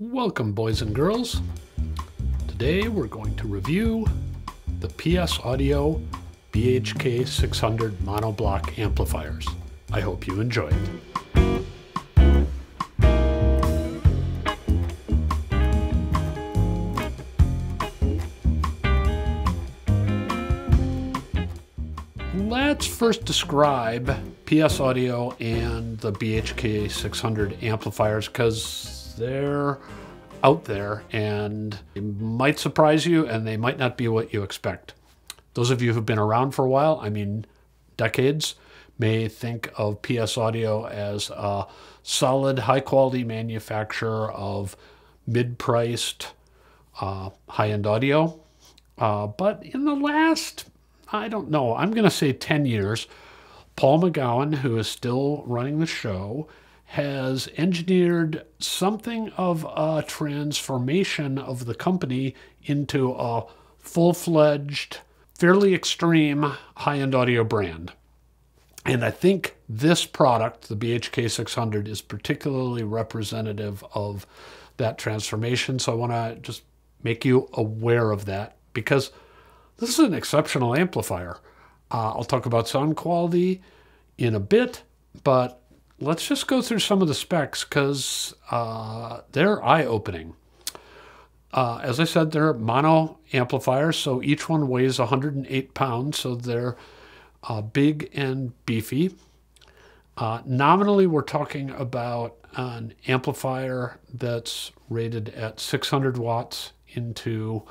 Welcome, boys and girls. Today we're going to review the PS Audio BHK 600 monoblock amplifiers. I hope you enjoy it. Let's first describe PS Audio and the BHK 600 amplifiers because they're out there and they might surprise you and they might not be what you expect. Those of you who've been around for a while, I mean decades, may think of PS Audio as a solid, high quality manufacturer of mid priced, uh, high end audio. Uh, but in the last I don't know, I'm going to say 10 years, Paul McGowan, who is still running the show, has engineered something of a transformation of the company into a full fledged, fairly extreme high end audio brand. And I think this product, the BHK 600, is particularly representative of that transformation. So I want to just make you aware of that because this is an exceptional amplifier. Uh, I'll talk about sound quality in a bit, but let's just go through some of the specs because uh, they're eye-opening. Uh, as I said, they're mono amplifiers, so each one weighs 108 pounds, so they're uh, big and beefy. Uh, nominally, we're talking about an amplifier that's rated at 600 watts into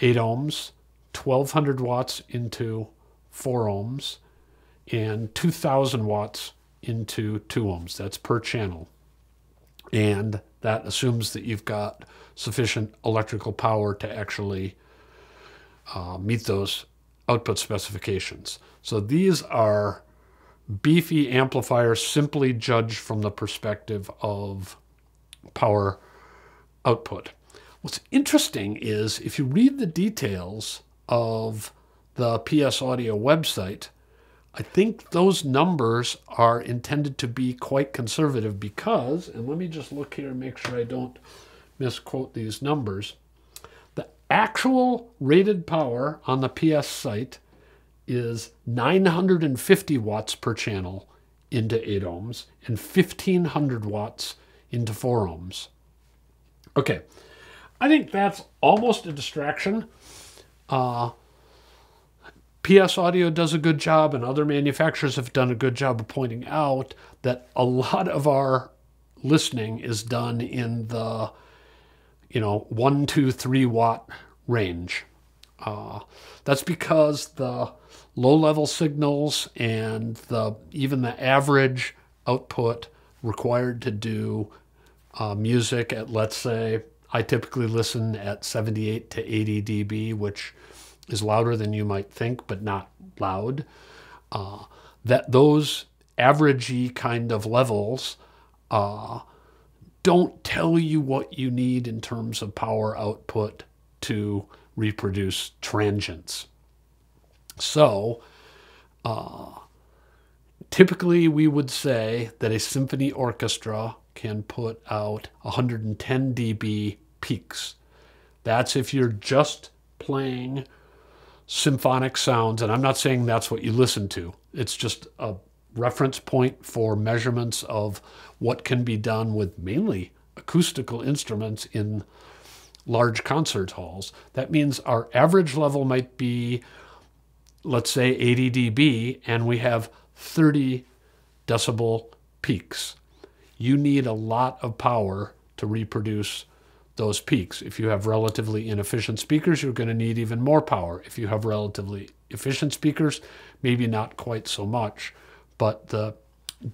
8 ohms 1200 watts into 4 ohms and 2000 watts into 2 ohms. That's per channel. And that assumes that you've got sufficient electrical power to actually uh, meet those output specifications. So these are beefy amplifiers simply judged from the perspective of power output. What's interesting is if you read the details of the PS Audio website, I think those numbers are intended to be quite conservative because, and let me just look here and make sure I don't misquote these numbers. The actual rated power on the PS site is 950 watts per channel into 8 ohms and 1500 watts into 4 ohms. Okay, I think that's almost a distraction uh, PS Audio does a good job, and other manufacturers have done a good job of pointing out that a lot of our listening is done in the, you know, one, two, three watt range. Uh, that's because the low level signals and the even the average output required to do uh, music at let's say I typically listen at 78 to 80 dB, which is louder than you might think, but not loud. Uh, that those averagey kind of levels uh, don't tell you what you need in terms of power output to reproduce transients. So, uh, typically we would say that a symphony orchestra can put out 110 dB peaks. That's if you're just playing symphonic sounds, and I'm not saying that's what you listen to. It's just a reference point for measurements of what can be done with mainly acoustical instruments in large concert halls. That means our average level might be, let's say, 80 dB, and we have 30 decibel peaks. You need a lot of power to reproduce those peaks. If you have relatively inefficient speakers, you're going to need even more power. If you have relatively efficient speakers, maybe not quite so much, but the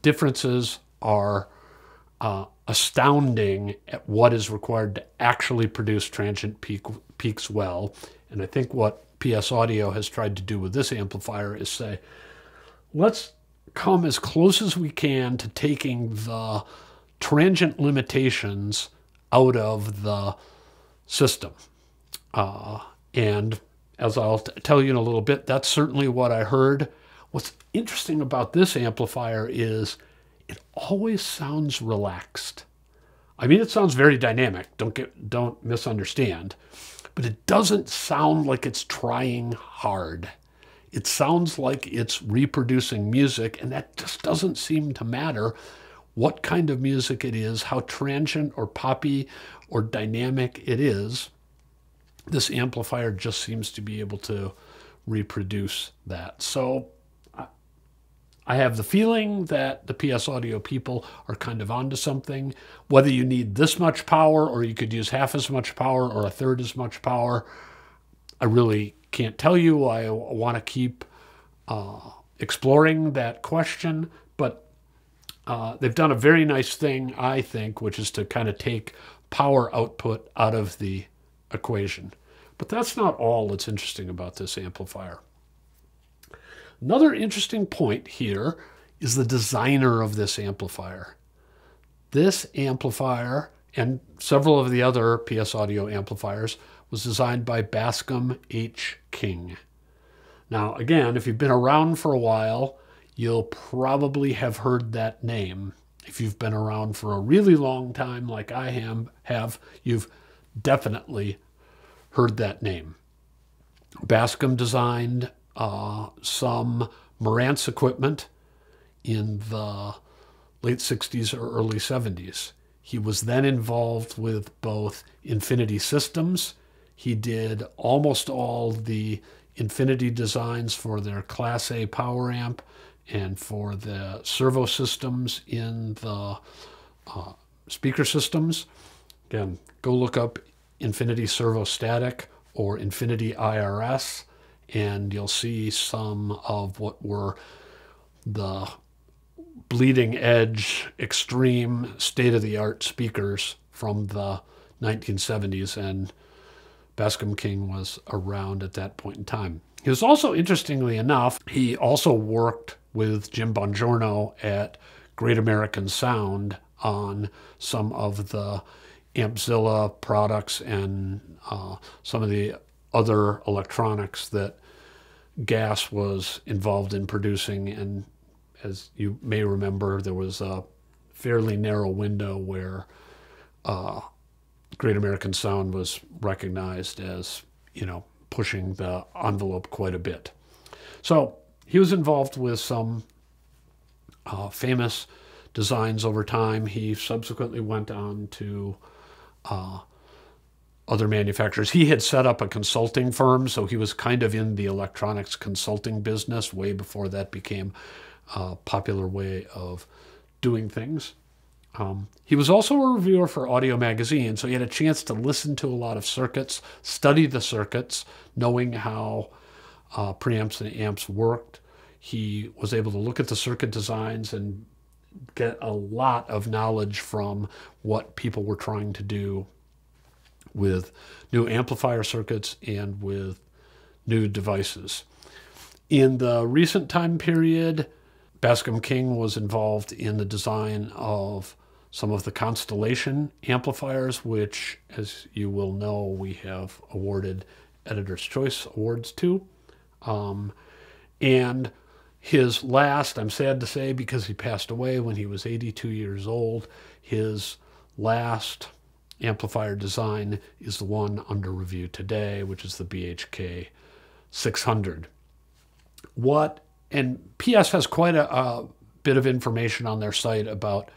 differences are uh, astounding at what is required to actually produce transient peak, peaks well. And I think what PS Audio has tried to do with this amplifier is say, let's come as close as we can to taking the transient limitations out of the system. Uh, and as I'll tell you in a little bit, that's certainly what I heard. What's interesting about this amplifier is it always sounds relaxed. I mean, it sounds very dynamic. Don't get don't misunderstand, but it doesn't sound like it's trying hard. It sounds like it's reproducing music, and that just doesn't seem to matter what kind of music it is, how transient or poppy or dynamic it is. This amplifier just seems to be able to reproduce that. So I have the feeling that the PS Audio people are kind of onto something. Whether you need this much power or you could use half as much power or a third as much power, I really can't tell you. I want to keep uh, exploring that question, but uh, they've done a very nice thing, I think, which is to kind of take power output out of the equation. But that's not all that's interesting about this amplifier. Another interesting point here is the designer of this amplifier. This amplifier and several of the other PS Audio amplifiers was designed by Bascom H. King. Now, again, if you've been around for a while, you'll probably have heard that name. If you've been around for a really long time, like I am, have, you've definitely heard that name. Bascom designed uh, some Marantz equipment in the late 60s or early 70s. He was then involved with both Infinity Systems. He did almost all the Infinity designs for their Class A power amp and for the servo systems in the uh, speaker systems. Again, go look up Infinity Servo Static or Infinity IRS and you'll see some of what were the bleeding edge, extreme, state of the art speakers from the 1970s. And Bascom King was around at that point in time. He was also, interestingly enough, he also worked with Jim Bongiorno at Great American Sound on some of the Ampzilla products and uh, some of the other electronics that GAS was involved in producing. And as you may remember, there was a fairly narrow window where uh, Great American Sound was recognized as, you know, pushing the envelope quite a bit. So he was involved with some uh, famous designs over time. He subsequently went on to uh, other manufacturers. He had set up a consulting firm, so he was kind of in the electronics consulting business way before that became a popular way of doing things. Um, he was also a reviewer for Audio Magazine, so he had a chance to listen to a lot of circuits, study the circuits, knowing how uh, preamps and amps worked. He was able to look at the circuit designs and get a lot of knowledge from what people were trying to do with new amplifier circuits and with new devices. In the recent time period, Bascom King was involved in the design of some of the Constellation amplifiers, which, as you will know, we have awarded Editor's Choice Awards to. Um, and his last, I'm sad to say, because he passed away when he was 82 years old, his last amplifier design is the one under review today, which is the BHK 600. What, and PS has quite a, a bit of information on their site about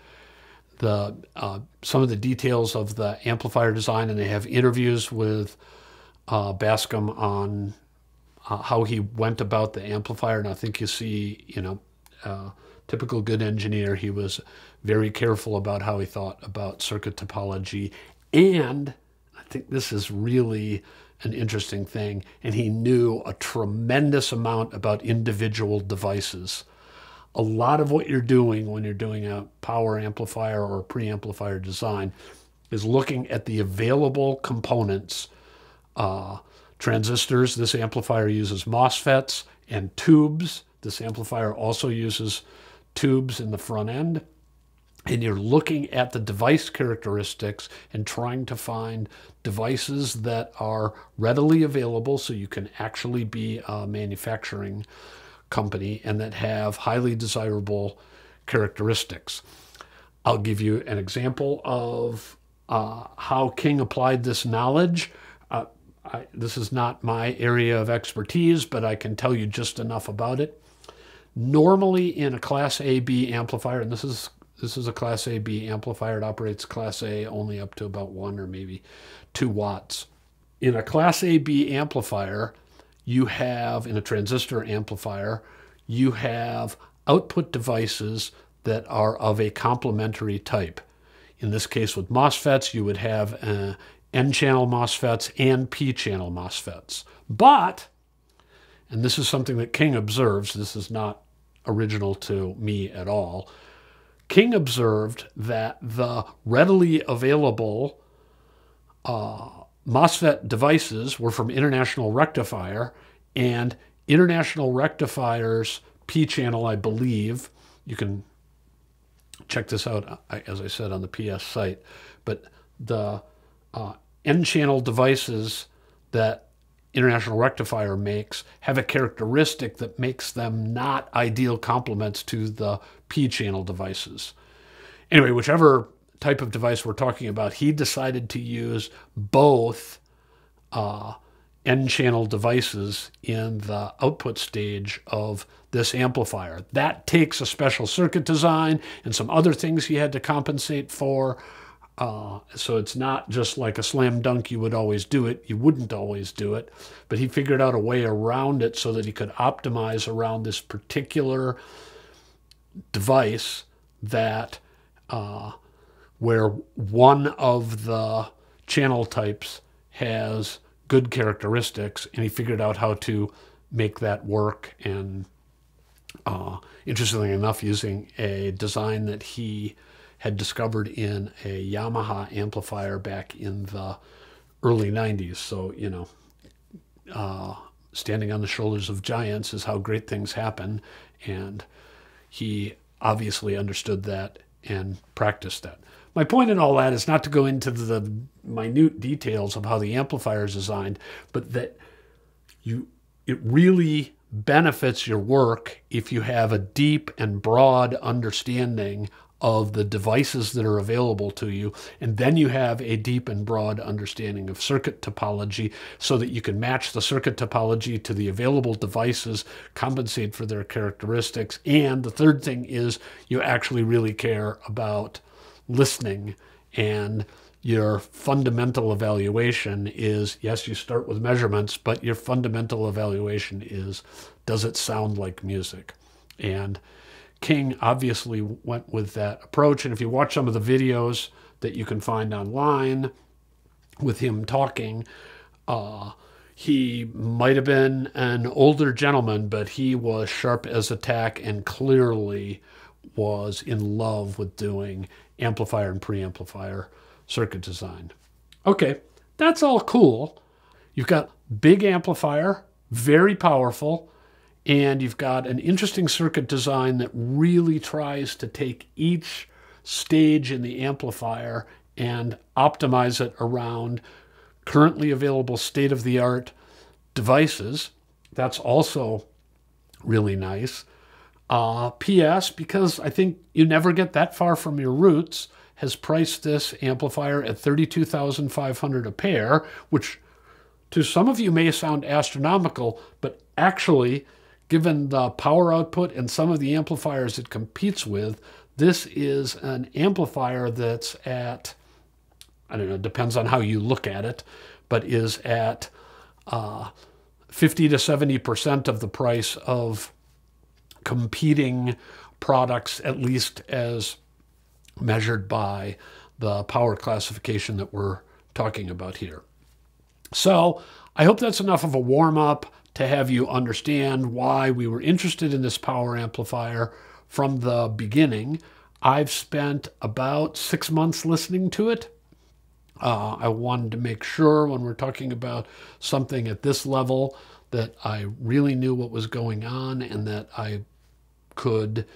the uh, some of the details of the amplifier design, and they have interviews with uh, Bascom on uh, how he went about the amplifier. And I think you see, you know, uh, typical good engineer, he was very careful about how he thought about circuit topology and I think this is really an interesting thing. And he knew a tremendous amount about individual devices. A lot of what you're doing when you're doing a power amplifier or preamplifier design is looking at the available components. Uh, transistors, this amplifier uses MOSFETs and tubes. This amplifier also uses tubes in the front end and you're looking at the device characteristics and trying to find devices that are readily available so you can actually be a manufacturing company and that have highly desirable characteristics. I'll give you an example of uh, how King applied this knowledge. Uh, I, this is not my area of expertise, but I can tell you just enough about it. Normally, in a Class AB amplifier, and this is this is a Class AB amplifier. It operates Class A only up to about one or maybe two watts. In a Class AB amplifier, you have in a transistor amplifier, you have output devices that are of a complementary type. In this case, with MOSFETs, you would have uh, N channel MOSFETs and P channel MOSFETs. But, and this is something that King observes, this is not original to me at all. King observed that the readily available uh, MOSFET devices were from International Rectifier, and International Rectifier's P channel, I believe, you can check this out, as I said, on the PS site. But the uh, N channel devices that International Rectifier makes have a characteristic that makes them not ideal complements to the P channel devices. Anyway, whichever type of device we're talking about, he decided to use both uh, N channel devices in the output stage of this amplifier. That takes a special circuit design and some other things he had to compensate for. Uh, so it's not just like a slam dunk, you would always do it. You wouldn't always do it. But he figured out a way around it so that he could optimize around this particular device that uh, where one of the channel types has good characteristics, and he figured out how to make that work. And uh, interestingly enough, using a design that he had discovered in a Yamaha amplifier back in the early 90s. So, you know, uh, standing on the shoulders of giants is how great things happen. And he obviously understood that and practiced that. My point in all that is not to go into the minute details of how the amplifier is designed, but that you it really benefits your work if you have a deep and broad understanding of the devices that are available to you. And then you have a deep and broad understanding of circuit topology so that you can match the circuit topology to the available devices, compensate for their characteristics. And the third thing is you actually really care about listening and your fundamental evaluation is yes, you start with measurements, but your fundamental evaluation is does it sound like music? And King obviously went with that approach. And if you watch some of the videos that you can find online with him talking, uh, he might have been an older gentleman, but he was sharp as a tack and clearly was in love with doing amplifier and preamplifier circuit design. Okay, that's all cool. You've got big amplifier, very powerful, and you've got an interesting circuit design that really tries to take each stage in the amplifier and optimize it around currently available state of the art devices. That's also really nice. Uh, PS, because I think you never get that far from your roots, has priced this amplifier at 32500 a pair, which to some of you may sound astronomical, but actually, given the power output and some of the amplifiers it competes with, this is an amplifier that's at, I don't know, depends on how you look at it, but is at uh, 50 to 70% of the price of competing products, at least as measured by the power classification that we're talking about here. So I hope that's enough of a warm up to have you understand why we were interested in this power amplifier from the beginning. I've spent about six months listening to it. Uh, I wanted to make sure when we're talking about something at this level that I really knew what was going on and that I could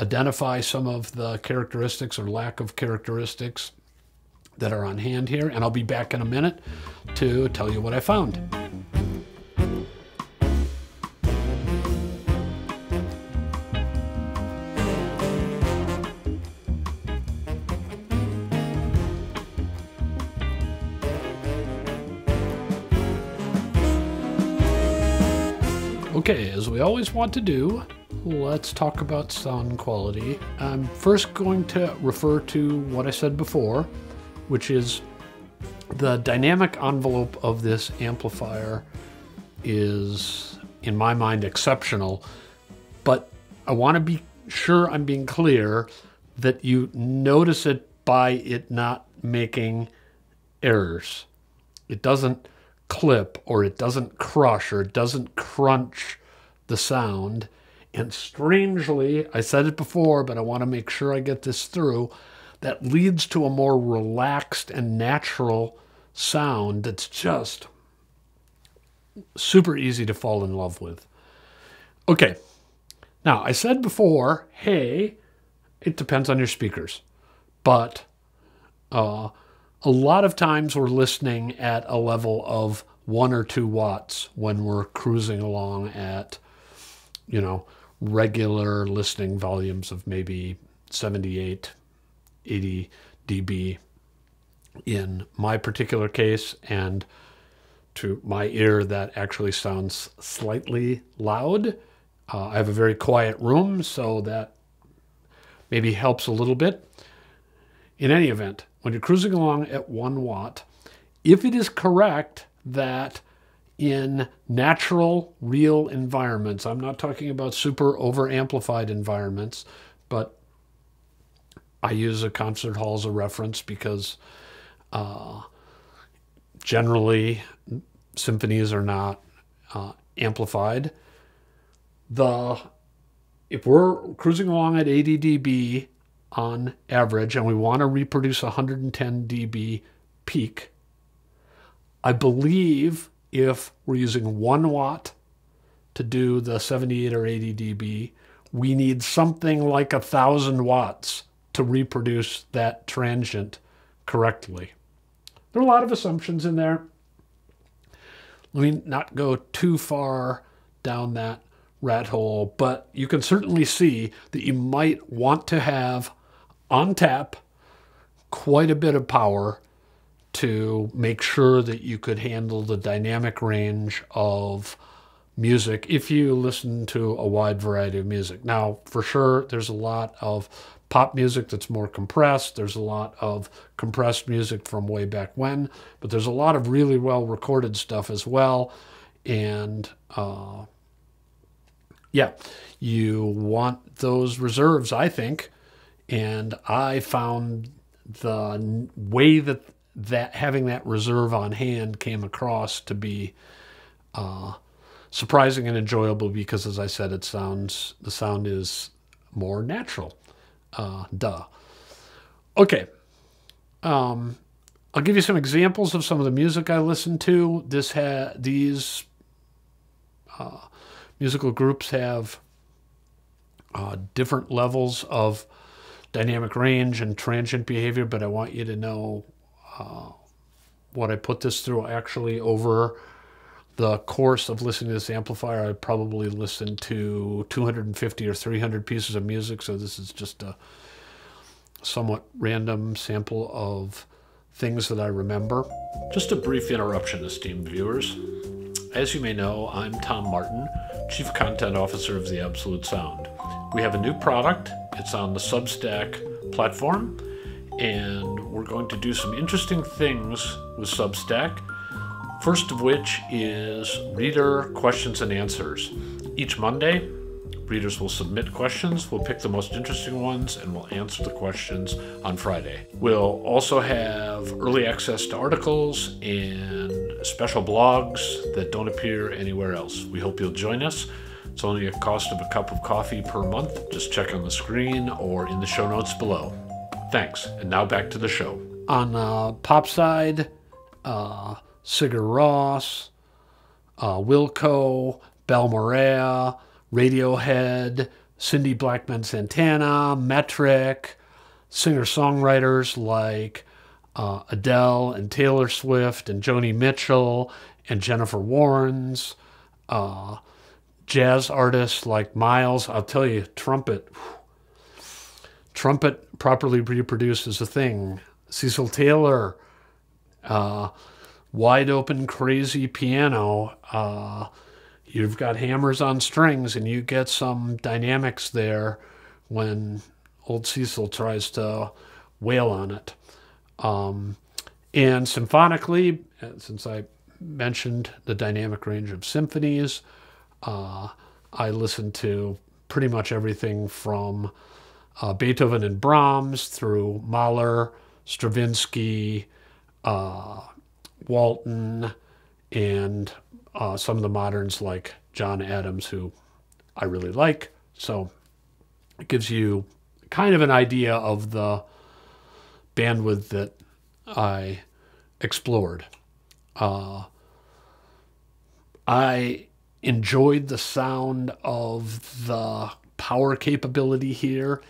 identify some of the characteristics or lack of characteristics that are on hand here. And I'll be back in a minute to tell you what I found. Okay, as we always want to do, let's talk about sound quality. I'm first going to refer to what I said before, which is the dynamic envelope of this amplifier is, in my mind, exceptional, but I want to be sure I'm being clear that you notice it by it not making errors. It doesn't clip or it doesn't crush or it doesn't crunch the sound. And strangely, I said it before, but I want to make sure I get this through, that leads to a more relaxed and natural sound that's just super easy to fall in love with. Okay, now I said before, hey, it depends on your speakers, but uh, a lot of times we're listening at a level of one or two watts when we're cruising along at, you know, regular listening volumes of maybe 78, 80 dB in my particular case. And to my ear, that actually sounds slightly loud. Uh, I have a very quiet room, so that maybe helps a little bit. In any event, when you're cruising along at one watt, if it is correct that in natural, real environments, I'm not talking about super over amplified environments, but I use a concert hall as a reference because uh, generally symphonies are not uh, amplified. The if we're cruising along at 80 dB on average, and we want to reproduce 110 dB peak. I believe if we're using one watt to do the 78 or 80 dB, we need something like a thousand watts to reproduce that transient correctly. There are a lot of assumptions in there. Let me not go too far down that rat hole, but you can certainly see that you might want to have on tap quite a bit of power to make sure that you could handle the dynamic range of music if you listen to a wide variety of music. Now, for sure, there's a lot of pop music that's more compressed. There's a lot of compressed music from way back when, but there's a lot of really well recorded stuff as well. And uh, yeah, you want those reserves, I think, and I found the way that that having that reserve on hand came across to be uh, surprising and enjoyable because, as I said, it sounds the sound is more natural. Uh, duh. Okay. Um, I'll give you some examples of some of the music I listen to. This ha- these uh, musical groups have uh, different levels of dynamic range and transient behavior, but I want you to know uh, what I put this through actually over the course of listening to this amplifier. I probably listened to 250 or 300 pieces of music, so this is just a somewhat random sample of things that I remember. Just a brief interruption, esteemed viewers. As you may know, I'm Tom Martin, Chief Content Officer of The Absolute Sound. We have a new product. It's on the Substack platform, and we're going to do some interesting things with Substack. First of which is reader questions and answers. Each Monday, readers will submit questions. We'll pick the most interesting ones and we'll answer the questions on Friday. We'll also have early access to articles and special blogs that don't appear anywhere else. We hope you'll join us. It's only a cost of a cup of coffee per month. Just check on the screen or in the show notes below. Thanks. And now back to the show. On uh, pop side, uh, Sigur Rós, uh, Wilco, Balmorhea, Radiohead, Cindy Blackman Santana, Metric, singer songwriters like uh, Adele and Taylor Swift and Joni Mitchell and Jennifer Warnes, uh, jazz artists like Miles. I'll tell you, trumpet, trumpet properly reproduced is a thing. Cecil Taylor, uh, wide open, crazy piano. Uh, you've got hammers on strings and you get some dynamics there when old Cecil tries to wail on it. Um, and symphonically, uh, since I mentioned the dynamic range of symphonies, uh, I listen to pretty much everything from uh, Beethoven and Brahms through Mahler, Stravinsky, uh, Walton, and uh, some of the moderns like John Adams, who I really like. So it gives you kind of an idea of the bandwidth that I explored. Uh, I enjoyed the sound of the power capability here.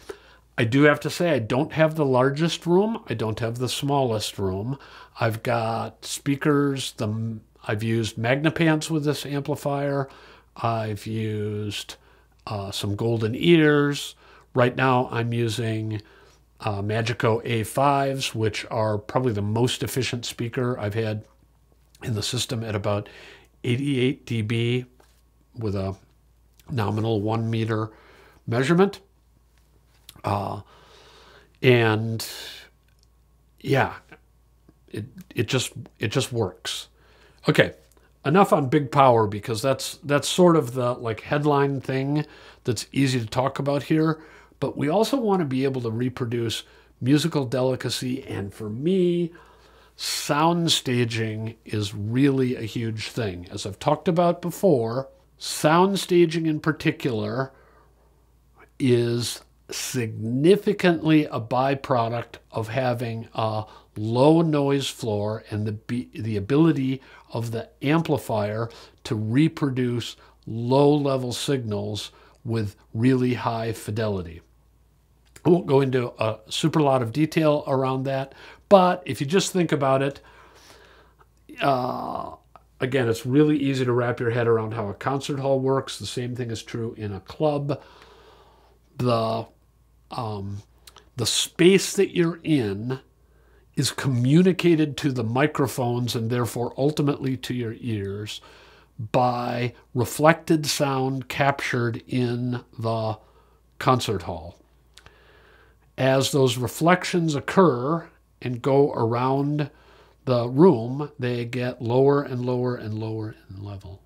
I do have to say, I don't have the largest room. I don't have the smallest room. I've got speakers. The I've used Magnepans with this amplifier. I've used uh, some GoldenEars. Right now, I'm using uh, Magico A5s, which are probably the most efficient speaker I've had in the system at about 88 dB with a nominal one meter measurement. Uh, and yeah, it, it just it just works. Okay, enough on big power because that's that's sort of the like headline thing that's easy to talk about here. But we also want to be able to reproduce musical delicacy, and for me, sound staging is really a huge thing. As I've talked about before, sound staging in particular is significantly a byproduct of having a low noise floor and the, the ability of the amplifier to reproduce low level signals with really high fidelity. I won't go into a super lot of detail around that, but if you just think about it, uh, again, it's really easy to wrap your head around how a concert hall works. The same thing is true in a club. The um, the space that you're in is communicated to the microphones and therefore ultimately to your ears by reflected sound captured in the concert hall. As those reflections occur and go around the room, they get lower and lower and lower in level.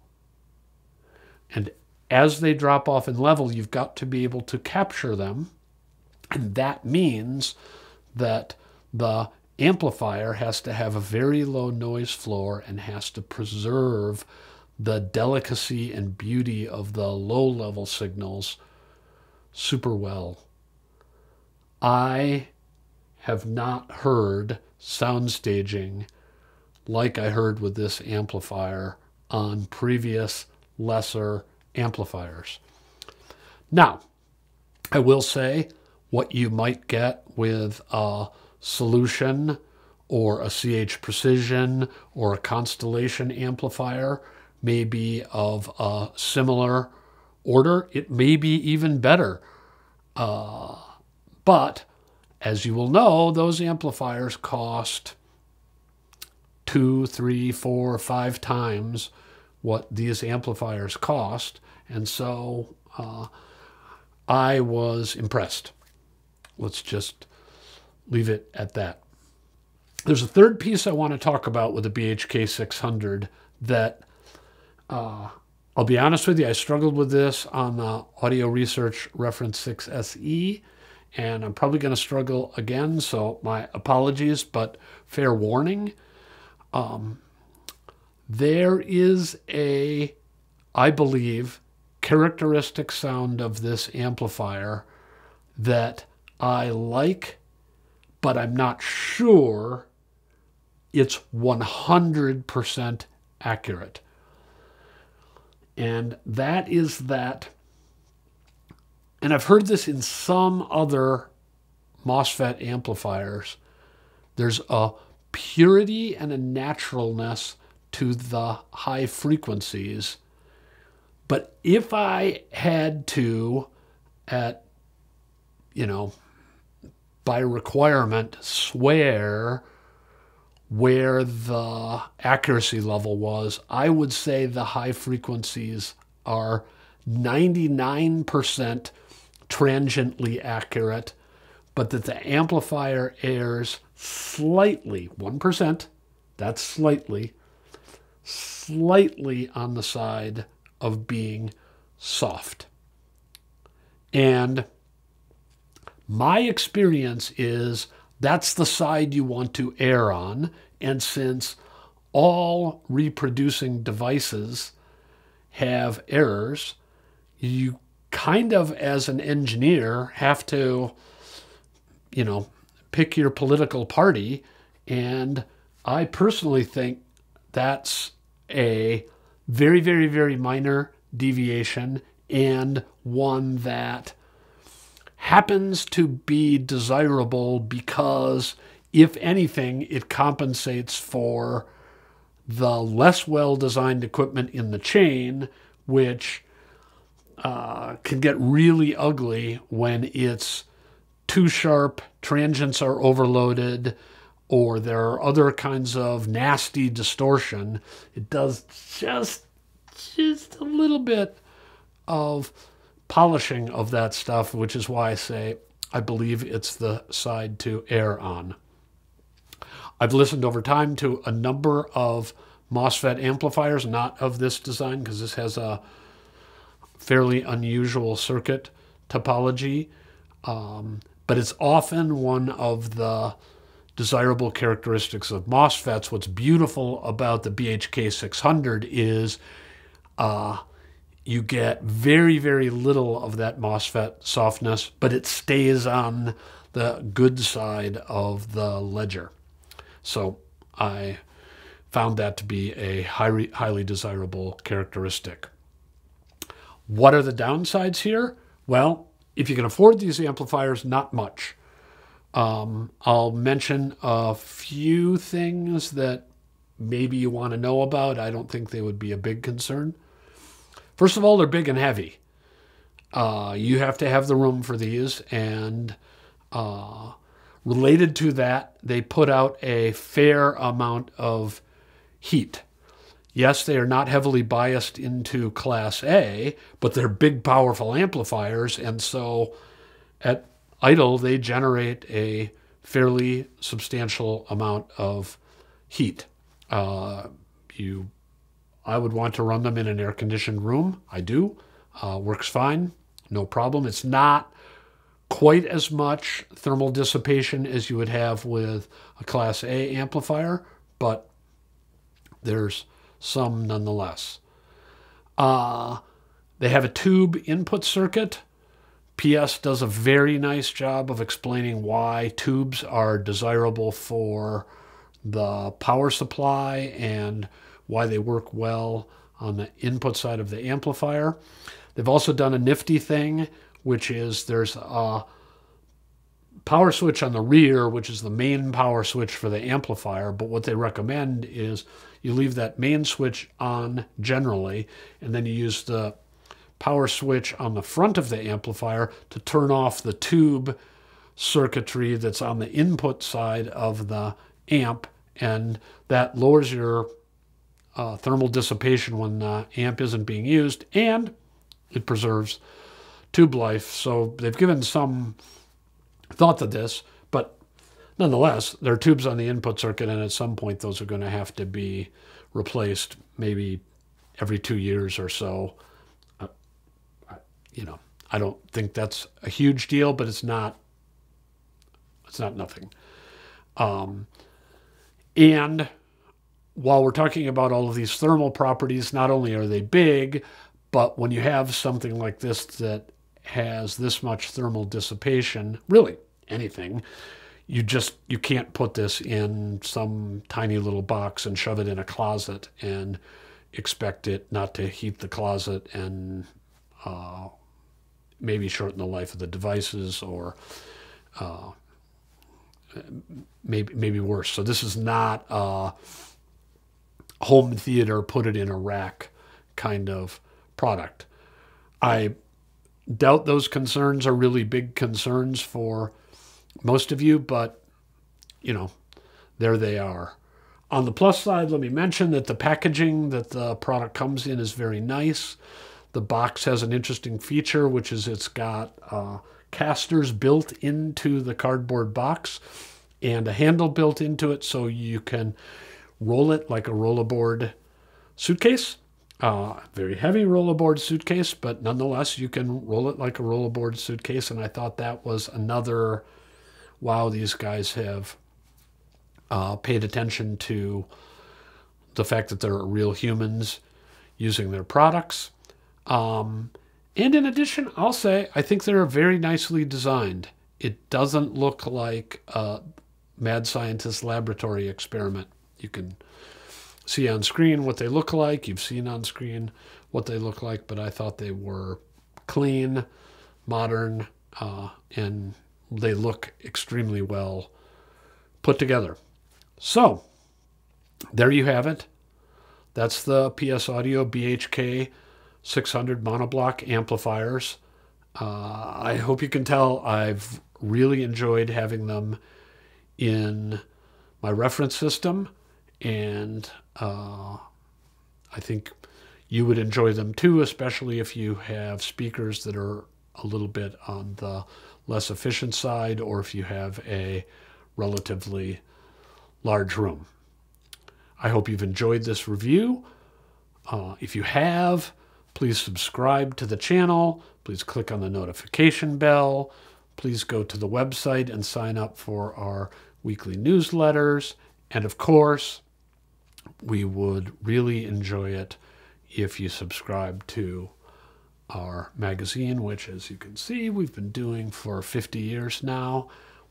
And as they drop off in level, you've got to be able to capture them. And that means that the amplifier has to have a very low noise floor and has to preserve the delicacy and beauty of the low level signals super well. I have not heard sound staging like I heard with this amplifier on previous lesser amplifiers. Now, I will say what you might get with a Soulution or a CH Precision or a Constellation amplifier may be of a similar order. It may be even better. Uh, but as you will know, those amplifiers cost two, three, four, five times what these amplifiers cost. And so uh, I was impressed. Let's just leave it at that. There's a third piece I want to talk about with the BHK 600 that uh, I'll be honest with you, I struggled with this on the Audio Research Reference 6 SE, and I'm probably going to struggle again, so my apologies, but fair warning. Um, there is a, I believe, characteristic sound of this amplifier that I like, but I'm not sure it's 100% accurate. And that is that, and I've heard this in some other MOSFET amplifiers, there's a purity and a naturalness to the high frequencies. But if I had to, at, you know, by requirement, swear where the accuracy level was, I would say the high frequencies are 99% transiently accurate, but that the amplifier errs slightly, 1%, that's slightly, slightly on the side of being soft. And my experience is that's the side you want to err on. And since all reproducing devices have errors, you kind of, as an engineer, have to, you know, pick your political party. And I personally think that's a very, very, very minor deviation and one that happens to be desirable because, if anything, it compensates for the less well designed equipment in the chain, which uh, can get really ugly when it's too sharp, transients are overloaded, or there are other kinds of nasty distortion. It does just just a little bit of polishing of that stuff, which is why I say I believe it's the side to err on. I've listened over time to a number of MOSFET amplifiers, not of this design, because this has a fairly unusual circuit topology. Um, but it's often one of the desirable characteristics of MOSFETs. What's beautiful about the BHK 600 is uh, you get very, very little of that MOSFET softness, but it stays on the good side of the ledger. So I found that to be a highly desirable characteristic. What are the downsides here? Well, if you can afford these amplifiers, not much. Um, I'll mention a few things that maybe you want to know about. I don't think they would be a big concern. First of all, they're big and heavy. Uh, you have to have the room for these, and uh, related to that, they put out a fair amount of heat. Yes, they are not heavily biased into Class A, but they're big, powerful amplifiers, and so at idle, they generate a fairly substantial amount of heat. Uh, you I would want to run them in an air conditioned room. I do. Uh, works fine, no problem. It's not quite as much thermal dissipation as you would have with a Class A amplifier, but there's some nonetheless. Uh, they have a tube input circuit. PS does a very nice job of explaining why tubes are desirable for the power supply and why they work well on the input side of the amplifier. They've also done a nifty thing, which is there's a power switch on the rear, which is the main power switch for the amplifier. But what they recommend is you leave that main switch on generally, and then you use the power switch on the front of the amplifier to turn off the tube circuitry that's on the input side of the amp, and that lowers your uh, thermal dissipation when the amp isn't being used, and it preserves tube life. So they've given some thought to this, but nonetheless, there are tubes on the input circuit, and at some point, those are going to have to be replaced, maybe every two years or so. You know, I don't think that's a huge deal, but it's not. It's not nothing. Um, and while we're talking about all of these thermal properties, not only are they big, but when you have something like this that has this much thermal dissipation, really anything, you just you can't put this in some tiny little box and shove it in a closet and expect it not to heat the closet and uh, maybe shorten the life of the devices or uh, maybe maybe worse. So this is not. a home theater, put it in a rack kind of product. I doubt those concerns are really big concerns for most of you, but you know, there they are. On the plus side, let me mention that the packaging that the product comes in is very nice. The box has an interesting feature, which is it's got uh, casters built into the cardboard box and a handle built into it so you can roll it like a rollerboard suitcase. Uh, very heavy rollerboard suitcase, but nonetheless, you can roll it like a rollerboard suitcase. And I thought that was another wow, these guys have uh, paid attention to the fact that they're real humans using their products. Um, and in addition, I'll say I think they're very nicely designed. It doesn't look like a mad scientist laboratory experiment. You can see on screen what they look like. You've seen on screen what they look like, but I thought they were clean, modern, uh, and they look extremely well put together. So, there you have it. That's the PS Audio BHK 600 monoblock amplifiers. Uh, I hope you can tell I've really enjoyed having them in my reference system, and uh, I think you would enjoy them too, especially if you have speakers that are a little bit on the less efficient side or if you have a relatively large room. I hope you've enjoyed this review. Uh, if you have, please subscribe to the channel. Please click on the notification bell. Please go to the website and sign up for our weekly newsletters. And of course, we would really enjoy it if you subscribe to our magazine, which, as you can see, we've been doing for 50 years now.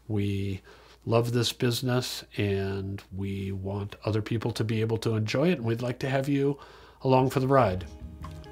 We love this business and we want other people to be able to enjoy it, and we'd like to have you along for the ride.